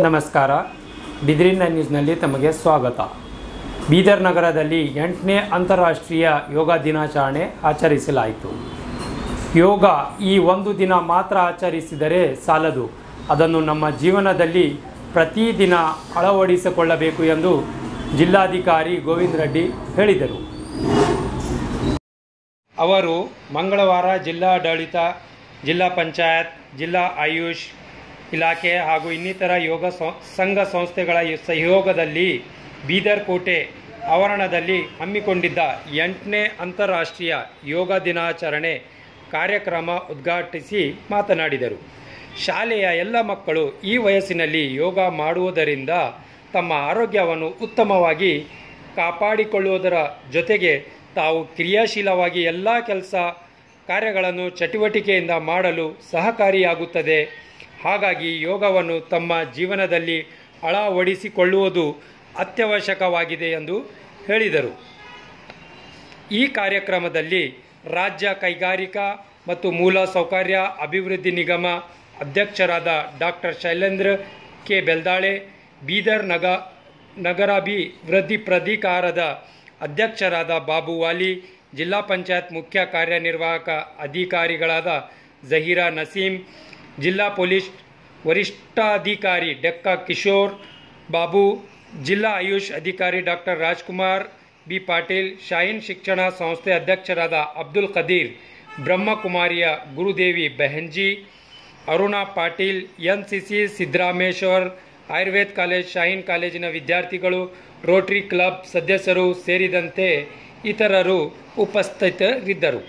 ನಮಸ್ಕಾರ. ಬಿದಿರಿನ ನ್ಯೂಸ್ನಲ್ಲಿ ತಮಗೆ ಸ್ವಾಗತ. ಬೀದರ್ ನಗರದಲ್ಲಿ ಎಂಟನೇ ಅಂತಾರಾಷ್ಟ್ರೀಯ ಯೋಗ ದಿನಾಚರಣೆ ಆಚರಿಸಲಾಯಿತು. ಯೋಗ ಈ ಒಂದು ದಿನ ಮಾತ್ರ ಆಚರಿಸಿದರೆ ಸಾಲದು. ಅದನ್ನು ನಮ್ಮ ಜೀವನದಲ್ಲಿ ಪ್ರತಿದಿನ ಅಳವಡಿಸಿಕೊಳ್ಳಬೇಕು ಎಂದು ಜಿಲ್ಲಾಧಿಕಾರಿ ಗೋವಿಂದ ರೆಡ್ಡಿ ಹೇಳಿದರು. ಅವರು ಮಂಗಳವಾರ ಜಿಲ್ಲಾಡಳಿತ, ಜಿಲ್ಲಾ ಪಂಚಾಯತ್, ಜಿಲ್ಲಾ ಆಯುಷ್ ಇಲಾಖೆ ಹಾಗೂ ಇನ್ನಿತರ ಯೋಗ ಸಂಘ ಸಂಸ್ಥೆಗಳ ಸಹಯೋಗದಲ್ಲಿ ಬೀದರ್ ಕೋಟೆ ಆವರಣದಲ್ಲಿ ಹಮ್ಮಿಕೊಂಡಿದ್ದ ಎಂಟನೇ ಅಂತಾರಾಷ್ಟ್ರೀಯ ಯೋಗ ದಿನಾಚರಣೆ ಕಾರ್ಯಕ್ರಮ ಉದ್ಘಾಟಿಸಿ ಮಾತನಾಡಿದರು. ಶಾಲೆಯ ಎಲ್ಲ ಮಕ್ಕಳು ಈ ವಯಸ್ಸಿನಲ್ಲಿ ಯೋಗ ಮಾಡುವುದರಿಂದ ತಮ್ಮ ಆರೋಗ್ಯವನ್ನು ಉತ್ತಮವಾಗಿ ಕಾಪಾಡಿಕೊಳ್ಳುವುದರ ಜೊತೆಗೆ ತಾವು ಕ್ರಿಯಾಶೀಲವಾಗಿ ಎಲ್ಲ ಕೆಲಸ ಕಾರ್ಯಗಳನ್ನು ಚಟುವಟಿಕೆಯಿಂದ ಮಾಡಲು ಸಹಕಾರಿಯಾಗುತ್ತದೆ. ಹಾಗಾಗಿ ಯೋಗವನ್ನು ತಮ್ಮ ಜೀವನದಲ್ಲಿ ಅಳವಡಿಸಿಕೊಳ್ಳುವುದು ಅತ್ಯವಶ್ಯಕವಾಗಿದೆ ಎಂದು ಹೇಳಿದರು. ಈ ಕಾರ್ಯಕ್ರಮದಲ್ಲಿ ರಾಜ್ಯ ಕೈಗಾರಿಕಾ ಮತ್ತು ಮೂಲಸೌಕರ್ಯ ಅಭಿವೃದ್ಧಿ ನಿಗಮ ಅಧ್ಯಕ್ಷರಾದ ಡಾಕ್ಟರ್ ಶೈಲೇಂದ್ರ ಕೆ. ಬೆಲ್ದಾಳೆ, ಬೀದರ್ ನಗ, ನಗರಾಭಿವೃದ್ಧಿ ಪ್ರಾಧಿಕಾರದ ಅಧ್ಯಕ್ಷರಾದ ಬಾಬು ವಾಲಿ, ಜಿಲ್ಲಾ ಪಂಚಾಯತ್ ಮುಖ್ಯ ಕಾರ್ಯನಿರ್ವಾಹಕ ಅಧಿಕಾರಿಗಳಾದ ಜಹೀರಾ ನಸೀಂ ಜಿಲ್ಲಾ ಪೊಲೀಸ್ ವರಿಷ್ಠಾಧಿಕಾರಿ ಡೆಕ್ಕಾ ಕಿಶೋರ್, ಬಾಬು ಜಿಲ್ಲಾ ಆಯುಷ್ ಅಧಿಕಾರಿ ಡಾಕ್ಟರ್ ರಾಜ್ಕುಮಾರ್, ಬಿ ಪಾಟೀಲ್, ಶಾಹೀನ್ ಶಿಕ್ಷಣ ಸಂಸ್ಥೆ ಅಧ್ಯಕ್ಷರಾದ Abdul Khadeer ಬ್ರಹ್ಮಕುಮಾರಿಯ Gurudevi behenji Aruna Patil N C C Siddarameshwar, Ayurveda college, Shaheen ಕಾಲೇಜಿನ ವಿದ್ಯಾರ್ಥಿಗಳು, ರೋಟರಿ ಕ್ಲಬ್ ಸದಸ್ಯರು ಸೇರಿದಂತೆ ಇತರರು ಉಪಸ್ಥಿತರಿದ್ದರು.